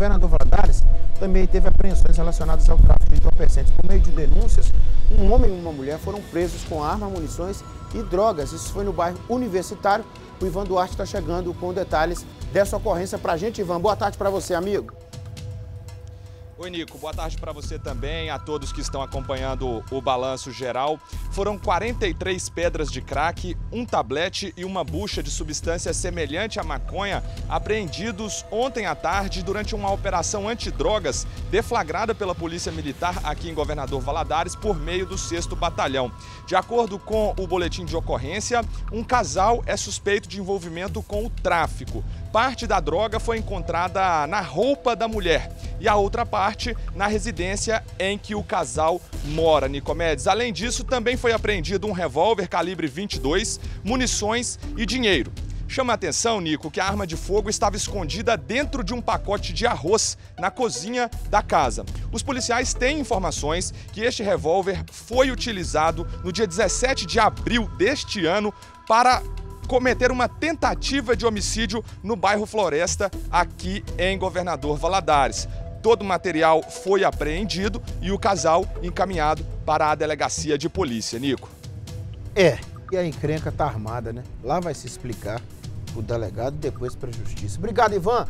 Governador Valadares também teve apreensões relacionadas ao tráfico de entorpecentes. Por meio de denúncias, um homem e uma mulher foram presos com arma, munições e drogas. Isso foi no bairro Universitário. O Ivan Duarte está chegando com detalhes dessa ocorrência para a gente. Ivan, boa tarde para você, amigo. Oi, Nico. Boa tarde para você também, a todos que estão acompanhando o balanço geral. Foram 43 pedras de crack, um tablete e uma bucha de substância semelhante à maconha apreendidos ontem à tarde durante uma operação antidrogas deflagrada pela Polícia Militar aqui em Governador Valadares por meio do 6 Batalhão. De acordo com o boletim de ocorrência, um casal é suspeito de envolvimento com o tráfico. Parte da droga foi encontrada na roupa da mulher e a outra parte na residência em que o casal mora, Nicomedes. Além disso, também foi apreendido um revólver calibre 22, munições e dinheiro. Chama a atenção, Nico, que a arma de fogo estava escondida dentro de um pacote de arroz na cozinha da casa. Os policiais têm informações que este revólver foi utilizado no dia 17 de abril deste ano para cometer uma tentativa de homicídio no bairro Floresta, aqui em Governador Valadares. Todo o material foi apreendido e o casal encaminhado para a delegacia de polícia. Nico. É, e a encrenca tá armada, né? Lá vai se explicar o delegado e depois para a justiça. Obrigado, Ivan.